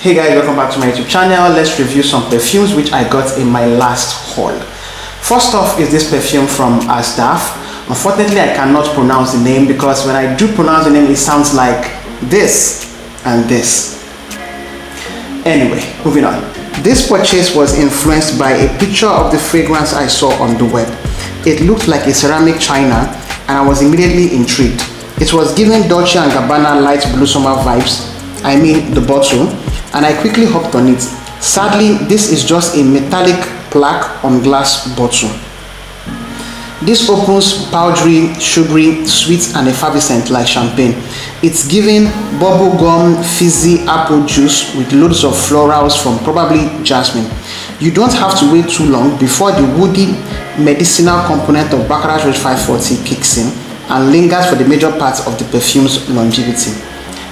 Hey guys, welcome back to my YouTube channel. Let's review some perfumes which I got in my last haul. First off is this perfume from Asdaaf. Unfortunately, I cannot pronounce the name because when I do pronounce the name, it sounds like this and this. Anyway, moving on. This purchase was influenced by a picture of the fragrance I saw on the web. It looked like a ceramic china and I was immediately intrigued. It was giving Dolce & Gabbana light blue summer vibes, I mean the bottle, and I quickly hopped on it. Sadly, this is just a metallic plaque on glass bottle. This opens powdery, sugary, sweet and effervescent like champagne. It's giving bubblegum fizzy apple juice with loads of florals from probably jasmine. You don't have to wait too long before the woody medicinal component of Baccarat Rouge 540 kicks in and lingers for the major part of the perfume's longevity.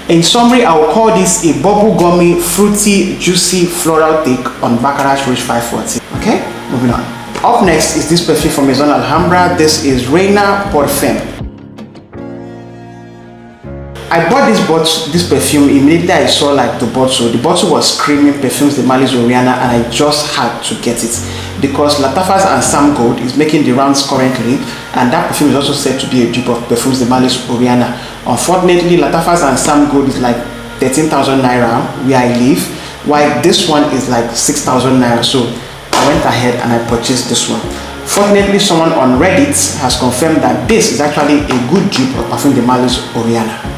In summary, I will call this a bubblegummy, fruity, juicy floral take on Baccarat Rouge 540. Okay, moving on. Up next is this perfume from Maison Alhambra. This is Reyna Parfum. I bought this bottle, this perfume immediately I saw like the bottle. The bottle was screaming perfumes de Marly's Oriana and I just had to get it because Lattafa's and Sam Gold is making the rounds currently and that perfume is also said to be a dupe of perfumes de Marly's Oriana. Unfortunately, Lattafa's and Sam Gold is like 13,000 naira where I live while this one is like 6,000 naira so I went ahead and I purchased this one. Fortunately, someone on Reddit has confirmed that this is actually a good dupe of Parfum de Marly's Oriana.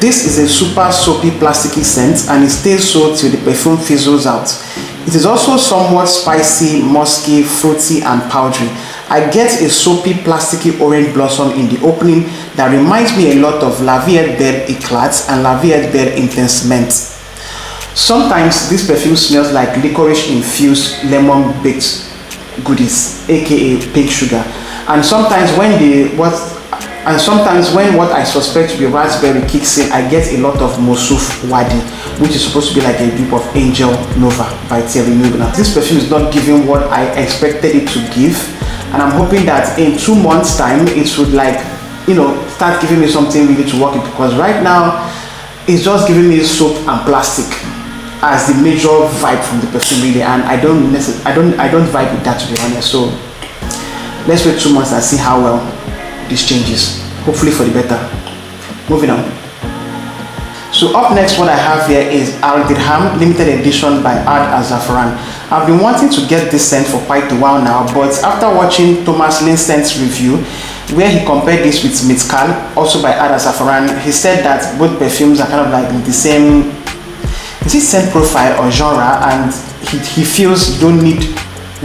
This is a super soapy plasticky scent and it stays so till the perfume fizzles out. It is also somewhat spicy, musky, fruity and powdery. I get a soapy plasticky orange blossom in the opening that reminds me a lot of La Vie est Belle Eclat and La Vie est Belle Intensement. Sometimes this perfume smells like licorice infused lemon baked goodies aka pink sugar and sometimes when the what and sometimes when what I suspect to be raspberry kicks in, I get a lot of Mousuf Wardi, which is supposed to be like a group of Angel Nova by Thierry Mugler. This perfume is not giving what I expected it to give, and I'm hoping that in two months' time it would like, you know, start giving me something really to work with because right now it's just giving me soap and plastic as the major vibe from the perfume really, and I don't I don't, I don't vibe with that to be honest. So let's wait two months and see how well this changes hopefully for the better. Moving on. So up next what i have here is al dirgham limited edition by ad azafran. I've been wanting to get this scent for quite a while now but after watching thomas lincent's review where he compared this with Mezcal, also by ad azafran he said that both perfumes are kind of like the same is it scent profile or genre and he, he feels you don't need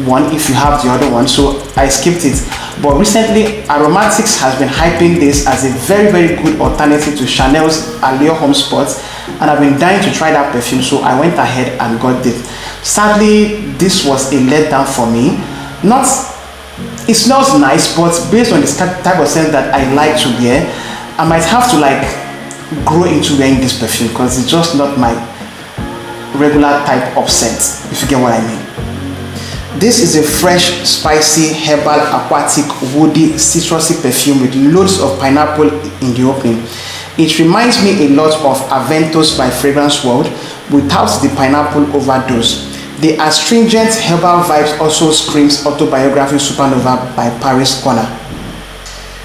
one if you have the other one so i skipped it but recently aromatics has been hyping this as a very very good alternative to chanel's allure homme sports and i've been dying to try that perfume so i went ahead and got it sadly this was a letdown for me. Not it smells nice but based on the type of scent that i like to wear i might have to like grow into wearing this perfume because it's just not my regular type of scent if you get what i mean this is a fresh, spicy, herbal, aquatic, woody, citrusy perfume with loads of pineapple in the opening. It reminds me a lot of Aventus by Fragrance World without the pineapple overdose. The astringent herbal vibes also screams autobiography supernova by Paris Corner.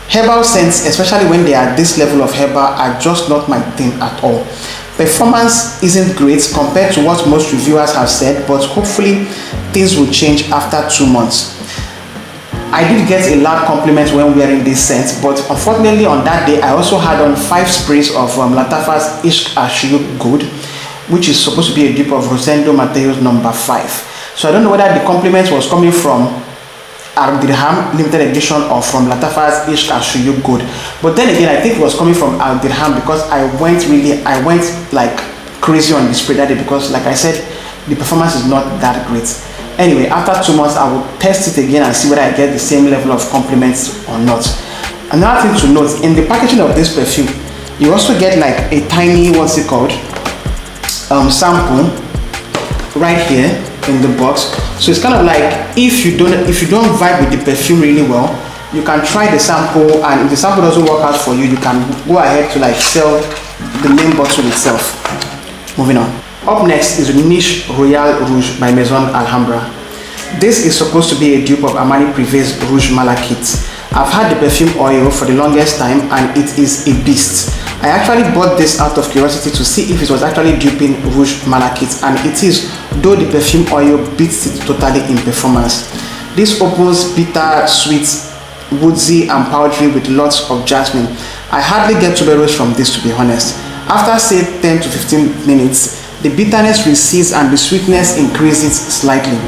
Herbal scents, especially when they are this level of herbal, are just not my thing at all. Performance isn't great compared to what most reviewers have said, but hopefully things will change after two months. I did get a loud compliment when wearing this scent, but unfortunately on that day I also had on five sprays of um, Lattafa's Ishq Ashiyub Gold, which is supposed to be a dupe of Rosendo Mateu's number five. So I don't know whether the compliment was coming from Al Dirgham limited edition or from Lattafa's Ishq Ashiyub Good. But then again, I think it was coming from Al Dirgham because I went really, I went like crazy on the spray that day because like I said, the performance is not that great. Anyway, after two months, I will test it again and see whether I get the same level of compliments or not. Another thing to note, in the packaging of this perfume, you also get like a tiny, what's it called, um, sample right here in the box. So it's kind of like if you don't if you don't vibe with the perfume really well, you can try the sample and if the sample doesn't work out for you, you can go ahead to like sell the main bottle itself. Moving on. Up next is Niche Royal Rouge by Maison Alhambra. This is supposed to be a dupe of Armani Privé's Rouge Malachite. I've had the perfume oil for the longest time and it is a beast. I actually bought this out of curiosity to see if it was actually duping Rouge Malachite and it is, though the perfume oil beats it totally in performance. This opens bitter, sweet, woodsy and powdery with lots of jasmine. I hardly get tuberose from this to be honest. After say 10 to 15 minutes, the bitterness recedes and the sweetness increases slightly.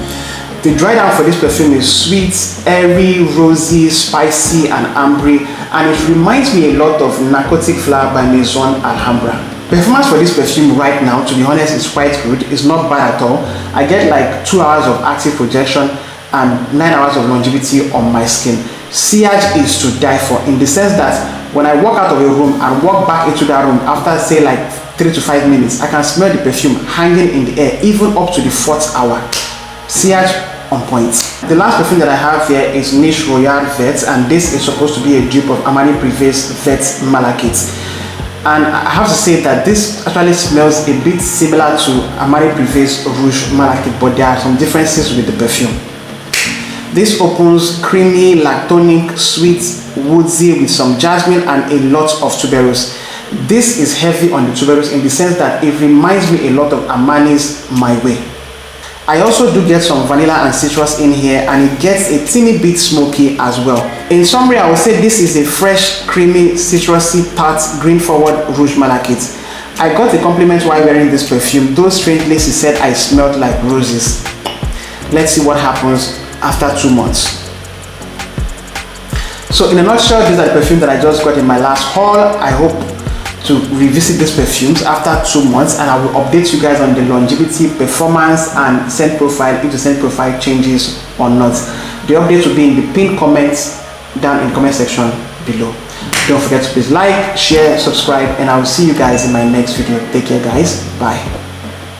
The dry down for this perfume is sweet, airy, rosy, spicy, and ambery, and it reminds me a lot of Narcotic Flower by Maison Alhambra. Performance for this perfume right now, to be honest, is quite good. It's not bad at all. I get like 2 hours of active projection and 9 hours of longevity on my skin. Sillage is to die for in the sense that when I walk out of a room and walk back into that room after say like 3 to 5 minutes, I can smell the perfume hanging in the air even up to the 4th hour. Sillage on point. The last perfume that I have here is Niche Royal Vert and this is supposed to be a dupe of Armani Privé's Vert Malachite. And I have to say that this actually smells a bit similar to Armani Privé's Rouge Malachite but there are some differences with the perfume. This opens creamy, lactonic, sweet, woodsy with some jasmine and a lot of tuberose. This is heavy on the tuberose in the sense that it reminds me a lot of Armani's My Way. I also do get some vanilla and citrus in here and it gets a teeny bit smoky as well. In summary, I would say this is a fresh, creamy, citrusy Tarte Green Forward Rouge Malachite. I got a compliment while wearing this perfume, though strangely she said I smelled like roses. Let's see what happens after two months. So in a nutshell, this is the perfume that I just got in my last haul. I hope to revisit these perfumes after two months and I will update you guys on the longevity, performance and scent profile if the scent profile changes or not. The update will be in the pinned comments down in the comment section below. Don't forget to please like, share, subscribe and I will see you guys in my next video. Take care guys. Bye.